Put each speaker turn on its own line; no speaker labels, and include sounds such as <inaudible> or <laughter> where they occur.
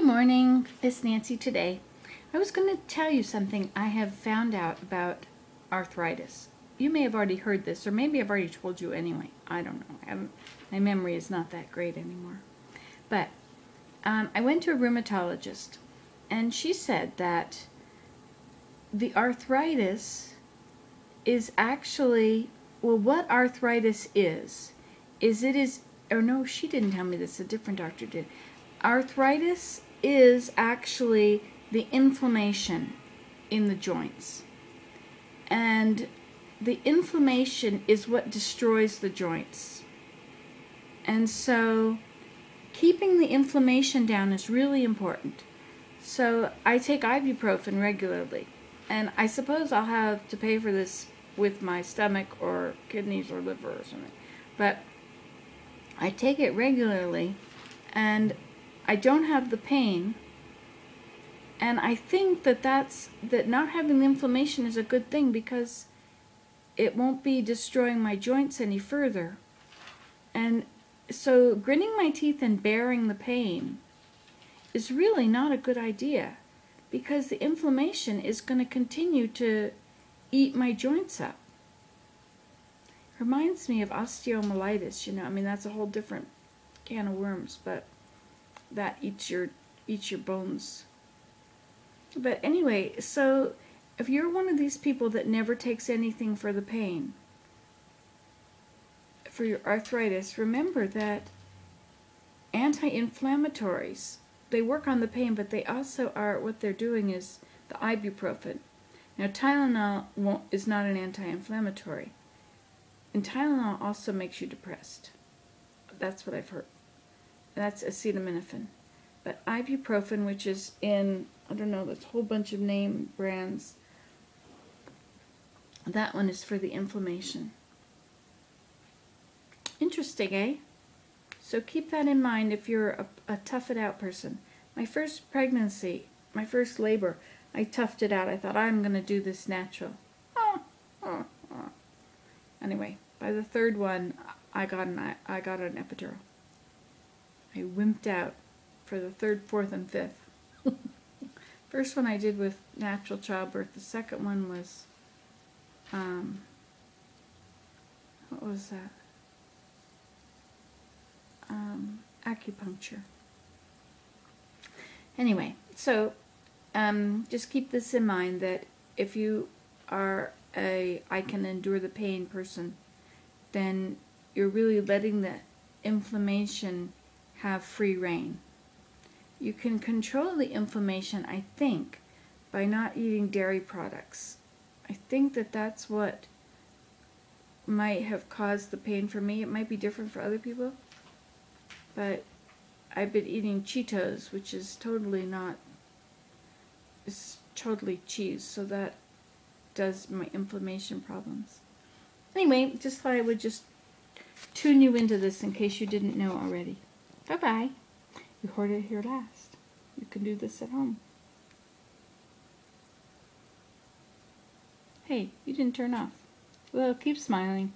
Good morning, it's Nancy today. I was going to tell you something I have found out about arthritis. You may have already heard this, or maybe I've already told you anyway. I don't know. I my memory is not that great anymore. But um, I went to a rheumatologist, and she said that the arthritis is actually, well, what arthritis is, is it is, or no, she didn't tell me this, a different doctor did arthritis is actually the inflammation in the joints. And the inflammation is what destroys the joints. And so keeping the inflammation down is really important. So I take ibuprofen regularly. And I suppose I'll have to pay for this with my stomach or kidneys or liver or something. But I take it regularly and I don't have the pain. And I think that that's that not having the inflammation is a good thing because it won't be destroying my joints any further. And so gritting my teeth and bearing the pain is really not a good idea because the inflammation is going to continue to eat my joints up. Reminds me of osteomyelitis, you know, I mean that's a whole different can of worms, but that eats your eats your bones. But anyway, so if you're one of these people that never takes anything for the pain, for your arthritis, remember that anti-inflammatories, they work on the pain, but they also are, what they're doing is the ibuprofen. Now Tylenol is not an anti-inflammatory. And Tylenol also makes you depressed. That's what I've heard. That's acetaminophen. But ibuprofen, which is in, I don't know, this whole bunch of name brands, that one is for the inflammation. Interesting, eh? So keep that in mind if you're a, a tough it out person. My first pregnancy, my first labor, I toughed it out. I thought, I'm going to do this natural. Anyway, by the third one, I got an I got an epidural. I wimped out for the third, fourth, and fifth. <laughs> First one I did with natural childbirth. The second one was, um, what was that? Um, acupuncture. Anyway, so um, just keep this in mind that if you are a I can endure the pain person, then you're really letting the inflammation have free rein. You can control the inflammation, I think, by not eating dairy products. I think that that's what might have caused the pain for me. It might be different for other people, but I've been eating Cheetos, which is totally not, it's totally cheese, so that does my inflammation problems. Anyway, just thought I would just tune you into this in case you didn't know already. Bye-bye. You heard it here last. You can do this at home. Hey, you didn't turn off. Well, keep smiling.